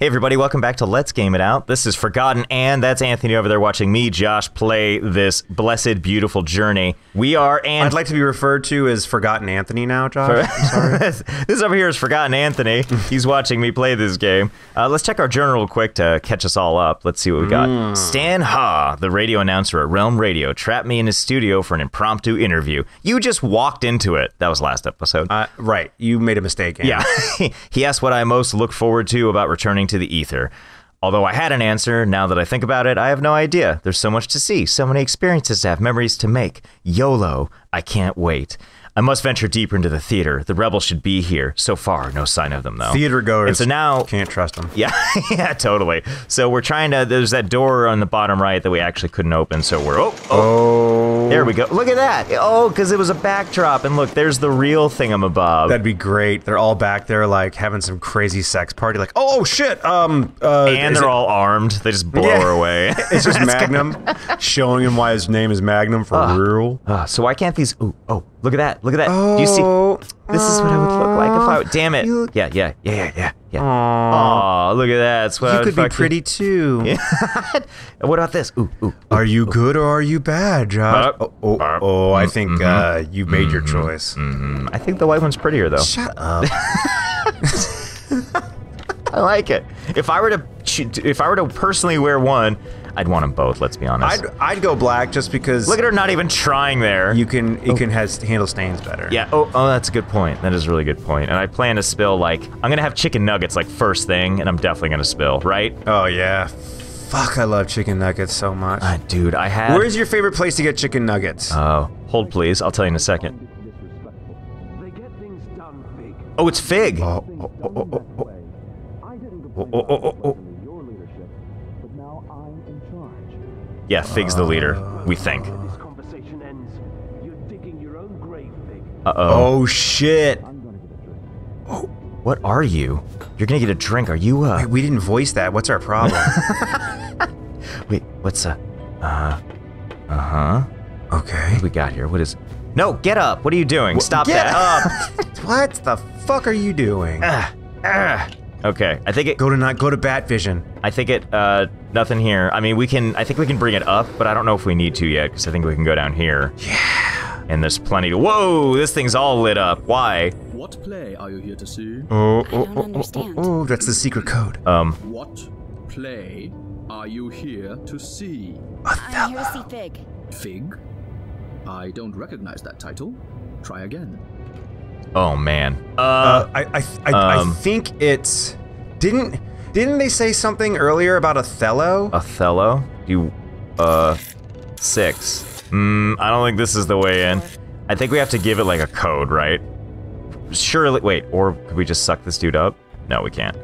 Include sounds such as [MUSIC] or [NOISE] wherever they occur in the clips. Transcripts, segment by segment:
Hey everybody, welcome back to Let's Game It Out. This is Forgotton Anne that's Anthony over there watching me, Josh, play this blessed, beautiful journey. We are and I'd like to be referred to as Forgotten Anthony now, Josh. [LAUGHS] Sorry. this over here is Forgotten Anthony. He's watching me play this game. Uh, let's check our journal real quick to catch us all up. Let's see what we got. Hmm. Stan Ha, the radio announcer at Realm Radio, trapped me in his studio for an impromptu interview. You just walked into it. That was last episode. Uh, right, you made a mistake. Anne. Yeah. [LAUGHS] he asked what I most look forward to about returning to the ether. Although I had an answer, now that I think about it, I have no idea. There's so much to see, so many experiences to have, memories to make. YOLO, I can't wait. I must venture deeper into the theater. The rebels should be here. So far, no sign of them, though. Theater goers. And so now, can't trust them. yeah, [LAUGHS] yeah, totally. So we're trying to. There's that door on the bottom right that we actually couldn't open. So we're oh, oh, Oh, there we go. Look at that. Oh, because it was a backdrop, and look, there's the real thingamabob. That'd be great. They're all back there, like having some crazy sex party. Like, oh shit. Um, uh, and they're it- all armed. They just blow Yeah. her away. [LAUGHS] It's just [LAUGHS] Magnum showing him why his name is Magnum for real. Ah, so why can't these? Ooh, oh, look at that! Look at that! Do you see? This is what I would look like if I. uh, Damn it! you- Yeah, yeah, yeah, yeah, yeah, yeah. Aw. Oh, look at that! That's what I you would could be fucking- pretty too. [LAUGHS] What about this? Ooh, ooh. Are you good or are you bad, Josh? Uh, Oh, oh, uh, oh, I think uh, you made your choice. Mm, I think the white one's prettier though. Shut up. [LAUGHS] I like it. If I were to, choo- if I were to personally wear one, I'd want them both. Let's be honest. I'd I'd go black just because Look at her not even trying there. you can you can has, handle stains better. Yeah. Oh, oh, that's a good point. That is a really good point. And I plan to spill like I'm gonna have chicken nuggets like first thing, and I'm definitely gonna spill, right? Oh yeah. Fuck, I love chicken nuggets so much. Uh, dude, I had. Where's your favorite place to get chicken nuggets? Oh, hold please. I'll tell you in a second. They get things done, Fig. Oh, it's Fig. oh, oh, oh, oh, oh, oh. I didn't Oh, oh, Yeah, Fig's the leader. We think. This conversation ends. You're digging your own grave, Fig. Uh oh. Oh shit. I'm gonna get a drink. What are you? You're gonna get a drink. Are you uh? Wait, we didn't voice that. What's our problem? [LAUGHS] Wait, what's uh? Uh. Uh huh. okay. What do we got here? What is? No, get up. What are you doing? Stop Get that. up. [LAUGHS] what the fuck are you doing? Ah, ah. Okay, I think it. Go to not go to Bat Vision. I think it. Uh, nothing here. I mean, we can. I think we can bring it up, but I don't know if we need to yet because I think we can go down here. Yeah. And there's plenty. To, whoa! This thing's all lit up. Why? What play are you here to see? Oh, I don't understand. oh, that's the secret code. Um. What play are you here to see? I'm here to see Fig. Fig? I don't recognize that title. Try again. Oh man. Uh. Uh, I I I, um, I think it's didn't didn't they say something earlier about Othello? Othello. You. Uh. Six. Hmm. I don't think this is the way in. I think we have to give it like a code, right? Surely. Wait. Or could we just suck this dude up? No, we can't.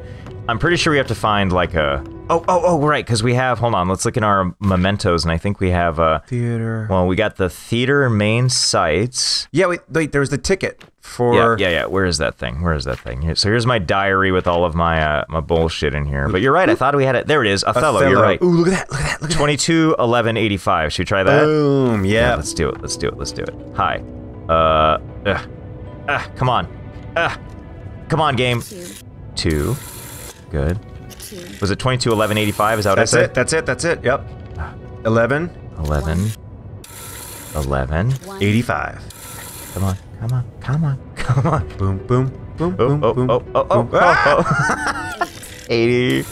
I'm pretty sure we have to find like a. Oh, oh, oh, right. Because we have. Hold on. Let's look in our mementos, and I think we have uh Theater. Well, we got the theater main sites. yeah, wait, wait. There was the ticket Yeah, for. yeah, yeah. Where is that thing? Where is that thing? Here- So here's my diary with all of my uh, my bullshit in here. But you're right. I thought we had it. There it is. Othello. You're right. Ooh, look at that! Look at that! Look at 22 11 85. Should we try that! that? Boom! Yeah, Yeah. let's do it. Let's do it. Let's do it. Hi. Uh. Ugh. Ah, come on. Ah. Come on, game. Two, Two. Good. two. Was it 22 11 85? Is that what That's I said? it. That's it. That's it. Yep. Eleven 11. 11. One. eighty-five. Come on. Come on. Come on. [LAUGHS] Come on. Boom! Boom! Boom! Oh, boom! oh, boom. oh, oh, oh, boom. oh, Ah! oh. [LAUGHS] 80.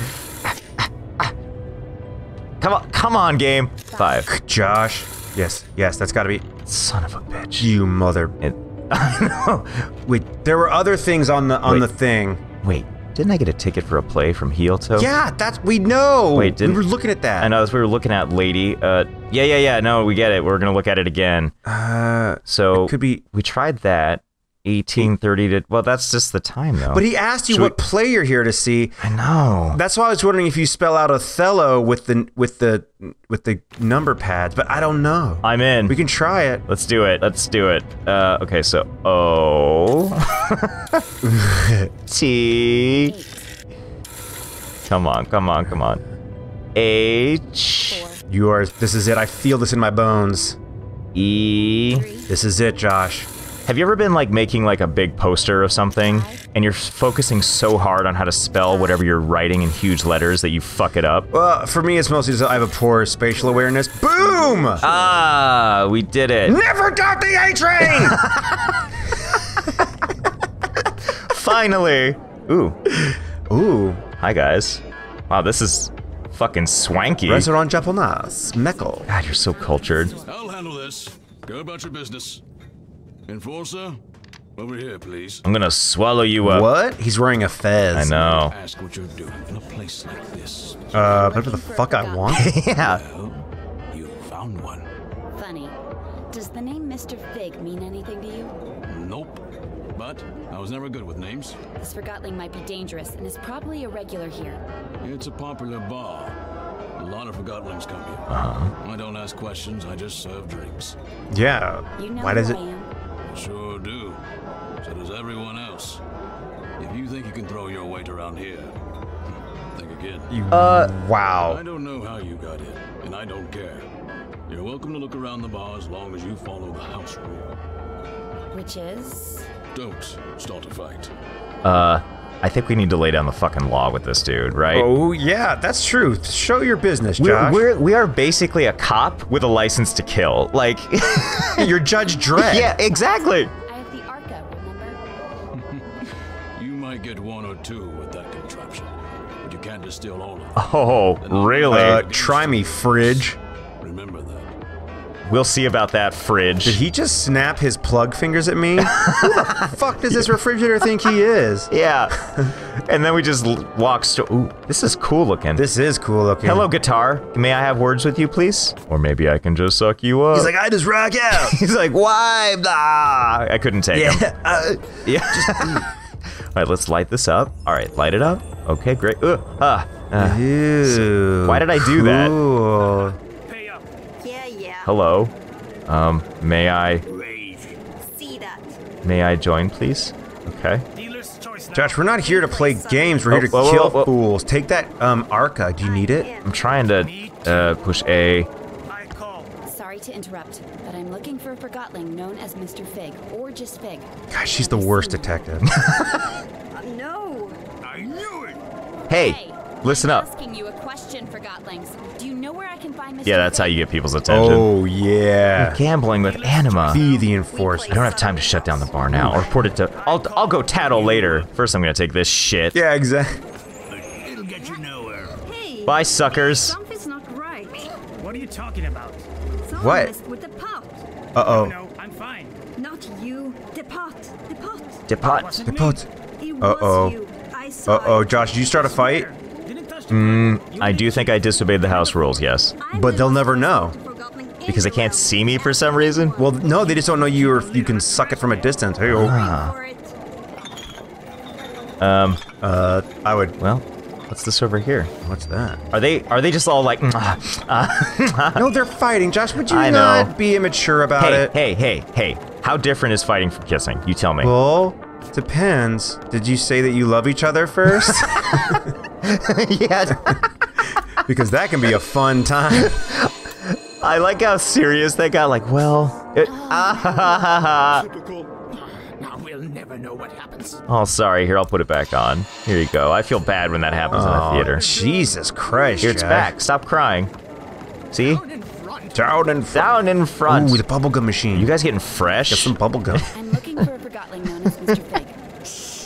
Come on, come on, game. Five. Josh. Yes. Yes. That's got to be Son of a bitch. you, mother. It, [LAUGHS] I know. Wait. There were other things on the on Wait. the thing. Wait, didn't I get a ticket for a play from Heelto? Yeah, that's we know. Wait, we didn't- we were looking at that. I know, as we were looking at, lady. Uh, yeah, yeah, yeah. No, we get it. We're gonna look at it again. Uh, So it could be. we tried that. 1830 to. Well, that's just the time, though. But he asked you Should what we- play you're here to see. I know. That's why I was wondering if you spell out Othello with the with the with the number pads, but I don't know. I'm in. we can try it. Let's do it. Let's do it. Uh, okay, so O [LAUGHS] T. Come on, come on, come on. H Four, You are. This is it. I feel this in my bones. E three, This is it, Josh. Have you ever been like making like a big poster of something and you're focusing so hard on how to spell whatever you're writing in huge letters that you fuck it up? Well, for me, it's mostly just I have a poor spatial awareness. Boom! Ah, we did it. Never got the A train. [LAUGHS] Finally. Ooh. Ooh, Hi guys. Wow, this is fucking swanky. restaurant japonais, Meckel. God, you're so cultured. I'll handle this. Go about your business. Enforcer, over here, please. I'm gonna swallow you up. What? He's wearing a fez. I know. Ask what you're doing in a place like this. Uh, whatever the fuck I want. [LAUGHS] yeah. Well, you found one. Funny. Does the name Mr. Fig mean anything to you? Nope. But I was never good with names. This Forgotling might be dangerous and is probably a regular here. It's a popular bar. A lot of forgotlings come here. Uh-huh. I don't ask questions, I just serve drinks. Yeah. You know Why does who it? I am? Sure do. So does everyone else. If you think you can throw your weight around here, hmm, think again. You, Uh, wow. I don't know how you got in, and I don't care. You're welcome to look around the bar as long as you follow the house rule. Which is. Don't start a fight. Uh, I think we need to lay down the fucking law with this dude, right? Oh yeah, that's true. Show your business, We're, Josh. we're we are basically a cop with a license to kill. Like, [LAUGHS] You're Judge Dredd. [LAUGHS] yeah, exactly. I have the Arca, remember? [LAUGHS] You might get one or two with that contraption, but you can't distill all of them. Oh, really? Uh, try me, fridge. Remember that. We'll see about that fridge. Did he just snap his plug fingers at me? [LAUGHS] Who the fuck does this refrigerator think he is? [LAUGHS] yeah. and then we just walk. St- Ooh, this is cool looking. This is cool looking. Hello, guitar. May I have words with you, please? Or maybe I can just suck you up. He's like, I just rock out. [LAUGHS] He's like, why? Blah. I couldn't take him. yeah. Uh, Yeah. All right, let's light this up. All right, light it up. Okay, great. Ugh, ah, ah. ew. Why did I do that? Cool. Pay up. Yeah, yeah. Hello. Um, may I Rage. See that. may I join, please? Okay. Dealer's choice now. Josh, we're not here to play games. We're here to Oh, whoa, whoa, kill whoa. fools. Take that um Arca. Do you need it? I'm trying to uh, push A. Sorry to interrupt, but I'm looking for a Forgotling known as Mr. Fig, or just Fig. Gosh, she's the worst detective. [LAUGHS] no! I knew it. Hey, listen I'm up. asking you a question, Forgotlings. Yeah, that's how you get people's attention. oh yeah. Gambling with anima. Be the enforcer. I don't have time to shut down the bar now. I'll report it to. I'll I'll go tattle later. First, I'm gonna take this shit. Yeah, exactly. It'll get you nowhere. Hey, Bye, suckers. something's not right. What are you talking about? What? messed with the pot. Uh oh. No, I'm fine. Not you. The pot. The pot. Depot. Wasn't The pot. Uh-oh. was you. I saw Uh oh. Josh, did you start a fight? Didn't touch the Mm, I do think I disobeyed the house rules. Yes, But they'll never know. Because they can't see me for some reason. Well, no, they just don't know you or you can suck it from a distance. Hey, oh. Ah. Um. Uh, I would. Well, what's this over here? What's that? Are they are they just all like? uh, No, they're fighting. Josh, would you I not know. be immature about hey, it? hey, hey, hey! How different is fighting from kissing? You tell me. Well, depends. Did you say that you love each other first? [LAUGHS] [LAUGHS] [LAUGHS] yeah. [LAUGHS] because that can be a fun time. [LAUGHS] I like how serious they got. Like, well, it, ah, ha, ha, ha, ha. Now we'll never know what happens. Oh, sorry. Here, I'll put it back on. Here you go. I feel bad when that happens in the Oh, theater. Jesus Christ. Here, it's Josh. back. Stop crying. See? In front. Down and front. Down in front. Ooh, the bubblegum machine. You guys getting fresh? Get some bubblegum. I'm looking for a Forgotling known as Mr.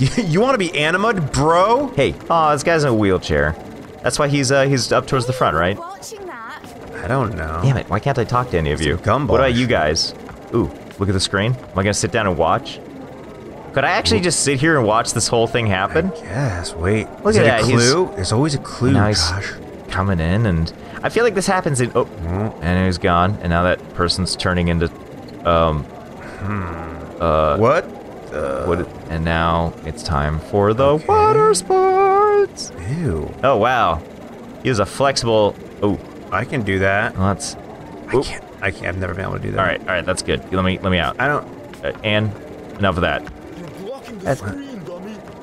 Fig. [LAUGHS] you want to be animated, bro? Hey, oh, this guy's in a wheelchair. That's why he's uh he's up towards the front, right? Watching that. I don't know. Damn it! Why can't I talk to any of you? gumball. What about you guys? Ooh, look at the screen. Am I gonna sit down and watch? Could I actually just sit here and watch this whole thing happen? Yes, wait. Look Is at that, a he's- clue? There's always a clue, Nice. Josh. Coming in, and I feel like this happens in. Oh, and he's gone, and now that person's turning into, um, what? What? And now it's time for the water sports. Ew. Oh wow, he has a flexible. Oh, I can do that. well, that's. I can't. I can't. I've never been able to do that. All right, all right, that's good. Let me let me out. I don't. Uh, and enough of that.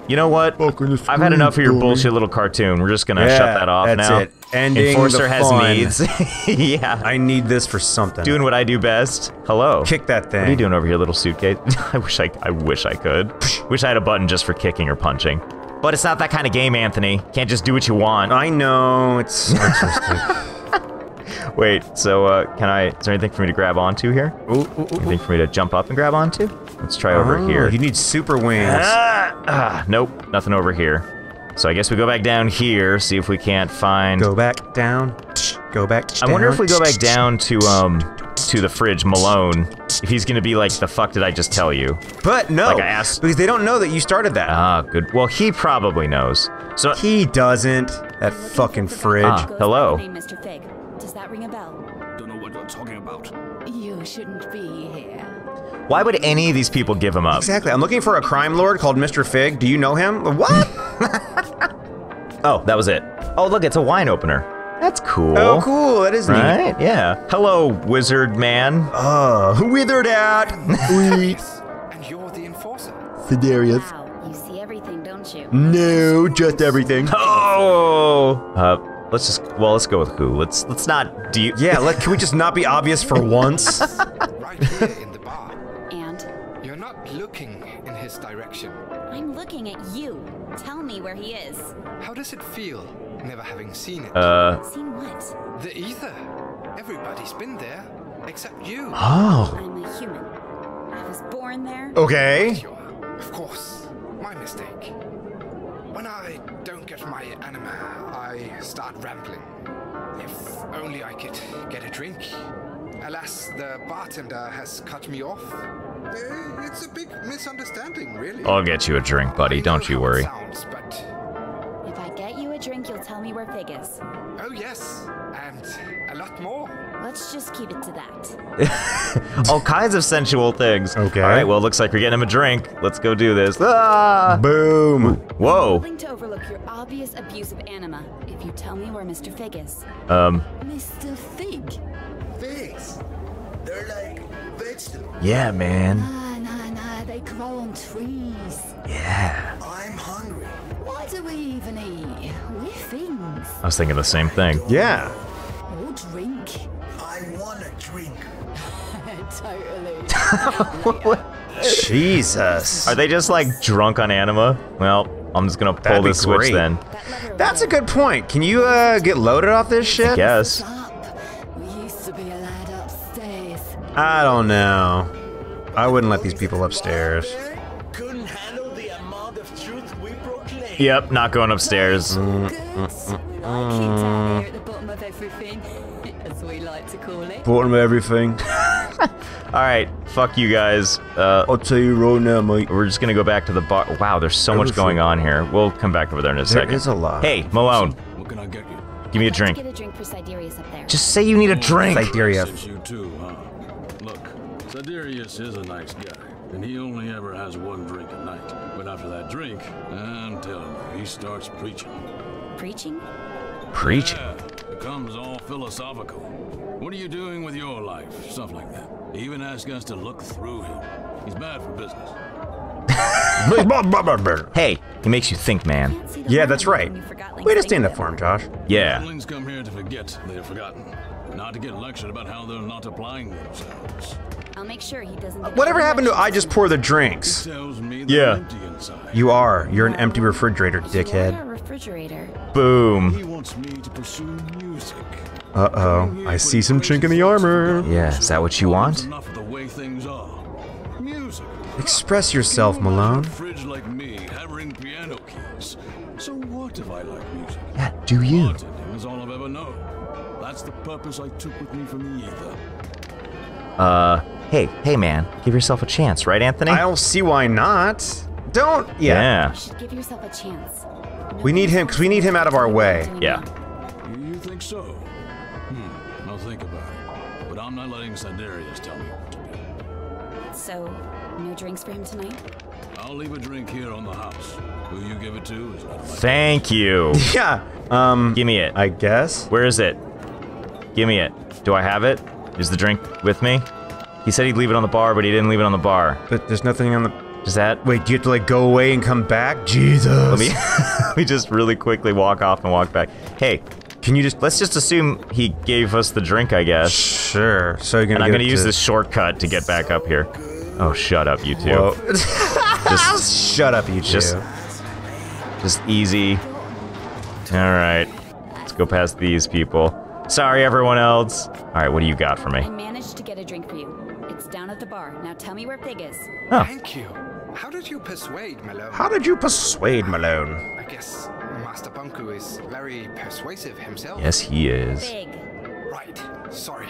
You know what? Blocking the I've had enough of your dummy. bullshit little cartoon. We're just gonna Yeah, shut that off that's now. it. Ending Enforcer has needs. [LAUGHS] yeah. I need this for something. doing what I do best. Hello. Kick that thing. What are you doing over here, little suitcase? [LAUGHS] I wish I, I wish I could. wish I had a button just for kicking or punching. But it's not that kind of game, Anthony. Can't just do what you want. I know it's. [LAUGHS] Wait, so uh, can I? Is there anything for me to grab onto here? ooh, ooh, ooh, Anything for me to jump up and grab onto? Let's try over Oh, here. You need super wings. Ah, ah, nope, nothing over here. So I guess we go back down here, see if we can't find. Go back down. Go back. down. I wonder if we go back down to um to the fridge, Malone. If he's gonna be like, the fuck did I just tell you? But no, Like I asked- because they don't know that you started that. Ah, good. Well, he probably knows. So he doesn't. That fucking fridge. Ah. Hello. by the name Mr. Fig. Does that ring a bell? Don't know what you're talking about. You shouldn't be here. why would any of these people give him up? Exactly. I'm looking for a crime lord called Mr. Fig. Do you know him? What? [LAUGHS] Oh, that was it. Oh, look, it's a wine opener. That's cool. oh, cool. That is neat. Right? Yeah. Hello, wizard man. Uh, withered at. [LAUGHS] Sweet. And you're the enforcer. Sedarius. Wow, you see everything, don't you? No, just everything. Oh. Uh, let's just. Well, let's go with who. Let's let's not. Do you? Yeah, like, can we just not be obvious for once? [LAUGHS] Right looking in his direction. I'm looking at you. Tell me where he is. How does it feel, never having seen it? Uh. Seen what? the ether. Everybody's been there, except you. oh. I'm a human. I was born there. Okay. Of course. My mistake. When I don't get my anima, I start rambling. If only I could get a drink. Alas, the bartender has cut me off. Eh, It's a big misunderstanding, really. I'll get you a drink, buddy. Don't you worry. Sounds, but If I get you a drink, you'll tell me where Fig is. oh yes, and a lot more. Let's just keep it to that. [LAUGHS] All kinds of sensual things. Okay. All right. Well, looks like we're getting him a drink. Let's go do this. Ah! Boom. Whoa. willing to overlook your obvious abuse of anima if you tell me where Mr. Fig is. Um. Mr. Fig? Figs. They're like vegetables. Yeah, man. Nah, nah, nah, they grow on trees. Yeah. I'm hungry. Why do we even eat? We're things. I was thinking the same thing. Yeah. Or drink. I want a drink. [LAUGHS] totally. Jesus. Are they just like drunk on anima? Well, I'm just gonna pull That'd this switch then. That's a good point. Can you uh, get loaded off this shit? Yes. I don't know. I wouldn't let these people upstairs. Couldn't handle the amount of truth we proclaim. Yep. Not going upstairs. Mm. Goods. We like it down here at the bottom of everything, as we like to call it. Bottom of everything. [LAUGHS] All right. Fuck you guys. Uh, I'll tell you right now, mate. we're just gonna go back to the bar. Wow, there's so much going on here. We'll come back over there in a There second. is a lot. Hey, Malone, What can I get you? give me a I'd like drink. Get a drink for up there. Just say you need a drink. Siberia. Since you too, huh? Look, Siderius is a nice guy, and he only ever has one drink a night. But after that drink, I'm telling you, he starts preaching. Preaching? Preaching. Yeah, becomes all philosophical. What are you doing with your life? Stuff like that. He even asks us to look through him. He's bad for business. Hey, he makes you think, man. Can't see the Yeah, that's right. when you forgot Way to stand up for him, Josh. Yeah. Younglings come here to forget they're forgotten, not to get lectured about how they're not applying themselves. I'll make sure he doesn't. get Whatever happened to I just pour the drinks? Tells me Yeah. empty inside. You are. You're an empty refrigerator, You dickhead. a refrigerator. Boom. He wants me to pursue music. Uh oh. I see some chink in the armor. Yeah, is that what you That's want? Express yourself, Malone. Fridge like me, hammering piano keys. So what if I like music? Yeah, do you? Is all I've ever known. That's the purpose I took with me from the ether. Uh, hey, hey, man, give yourself a chance, right, Anthony? I don't see why not. Don't. Yeah. yeah. Give yourself a chance. We need him because we need him out of our way. Yeah. You, you think so? Hmm, I'll think about it. But I'm not letting Siderius tell me what to do. So, no drinks for him tonight? I'll leave a drink here on the house. Who you give it to is none of my Thank you. [LAUGHS] Yeah. Um. Give me it. I guess. Where is it? Give me it. Do I have it? Is the drink with me? He said he'd leave it on the bar, but he didn't leave it on the bar. But there's nothing on the. Is that? Wait, do you have to like go away and come back? Jesus. Let me, [LAUGHS] let me just really quickly walk off and walk back. Hey, Can you just Let's just assume he gave us the drink, I guess. Sure? So you're gonna. And I'm gonna use to- this shortcut to get back up here. Oh, shut up, you two. [LAUGHS] Just, Shut up, you two. Just- just easy. All right, let's go past these people. Sorry, everyone else. All right, what do you got for me? I managed to get a drink for you. It's down at the bar. Now tell me where Pig is. Oh. Thank you. How did you persuade Malone? How did you persuade Malone? I guess Master Bonku is very persuasive himself. Yes, he is. Pig. Right. Sorry.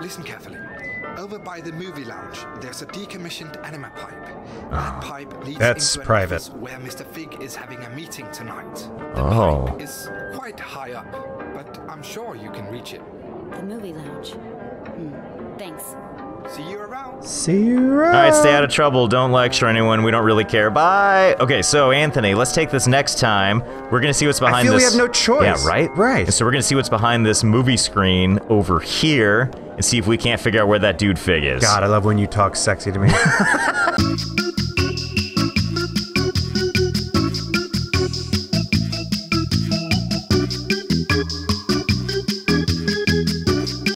Listen carefully. Over by the movie lounge, there's a decommissioned anima pipe. That pipe leads That's into private. where Mr. Fig is having a meeting tonight. The Oh. pipe is quite high up, but I'm sure you can reach it. The movie lounge. Hmm. Thanks. See you around. See you around. All right, stay out of trouble. Don't lecture anyone. We don't really care. Bye. Okay, so Anthony, let's take this next time. We're gonna see what's behind I feel we have no choice. Yeah, right. Right. And so we're gonna see what's behind this movie screen over here, and see if we can't figure out where that dude Fig is. God, I love when you talk sexy to me. [LAUGHS]